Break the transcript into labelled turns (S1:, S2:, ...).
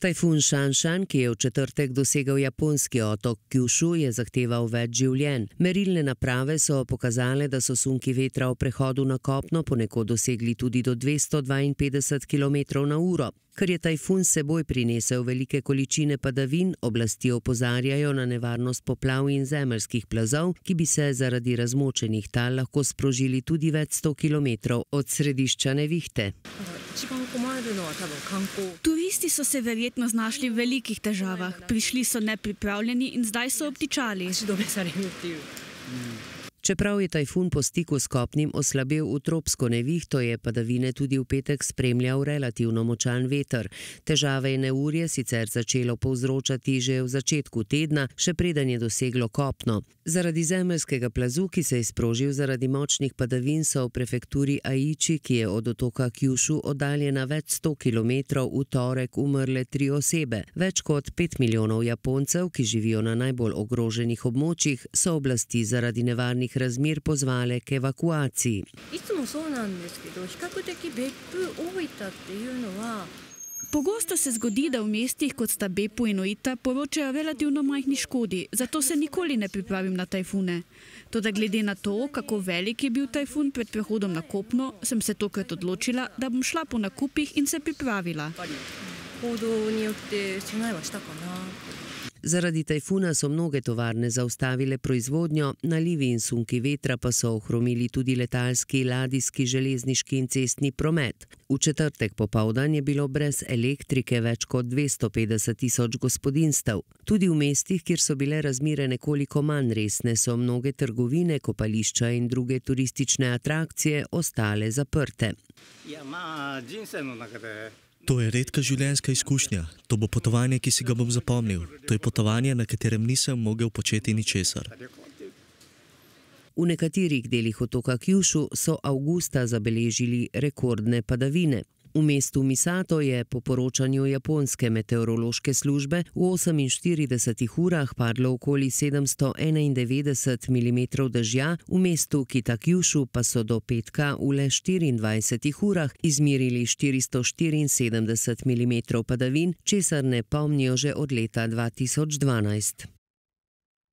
S1: Tajfun Šanšan, ki je v četrtek dosegel japonski otok Kyushu, je zahteval več življenj. Merilne naprave so pokazale, da so sunki vetra v prehodu na kopno ponekod dosegli tudi do 252 km na uro. Ker je tajfun seboj prinesel velike količine padavin, oblasti opozarjajo na nevarnost poplav in zemeljskih plazov, ki bi se zaradi razmočenih tal lahko sprožili tudi več sto km od središča nevihte.
S2: Turisti so se verjetno znašli v velikih težavah, prišli so nepripravljeni in zdaj so obtičali.
S1: Čeprav je tajfun po stiku s kopnim oslabel v tropsko nevihto, je padavine tudi v petek spremljal relativno močan veter. Težave je neurje sicer začelo povzročati že v začetku tedna, še preden je doseglo kopno. Zaradi zemeljskega plazu, ki se je sprožil zaradi močnih padavin, so v prefekturi Aiči, ki je od otoka Kjušu oddaljena več sto km, v torek umrle tri osebe. Več kot pet milijonov Japoncev, ki živijo na najbolj ogroženih območjih, so oblasti zaradi nevarnih izrednih razmer pozvale k evakuaciji.
S2: Pogosto se zgodi, da v mestih kot sta Bepu in Oita poročajo relativno majhni škodi, zato se nikoli ne pripravim na tajfune. Toda glede na to, kako velik je bil tajfun pred prehodom na kopno, sem se tokrat odločila, da bom šla po nakupih in se pripravila.
S3: 報道によって備えはしたかな
S1: Zaradi tajfuna so mnoge tovarne zaustavile proizvodnjo, nalivi in sunki vetra pa so ohromili tudi letalski, ladijski, železniški in cestni promet. V četrtek popovdan je bilo brez elektrike več kot 250 tisoč gospodinstv. Tudi v mestih, kjer so bile razmere nekoliko manj resne, so mnoge trgovine, kopališča in druge turistične atrakcije ostale zaprte.
S4: いやまあ人生の中で
S5: To je redka življenjska izkušnja, to bo potovanje, ki si ga bom zapomnil. To je potovanje, na katerem nisem mogel početi ničesar.
S1: V nekaterih delih otoka Kjušu so avgusta zabeležili rekordne padavine. V mestu Misato je po poročanju japonske meteorološke službe v 48 urah padlo okoli 791 mm dežja, v mestu Kitakjušu pa so do petka v le 24 urah izmerili 474 mm padavin, česar ne pomnijo že od leta 2012.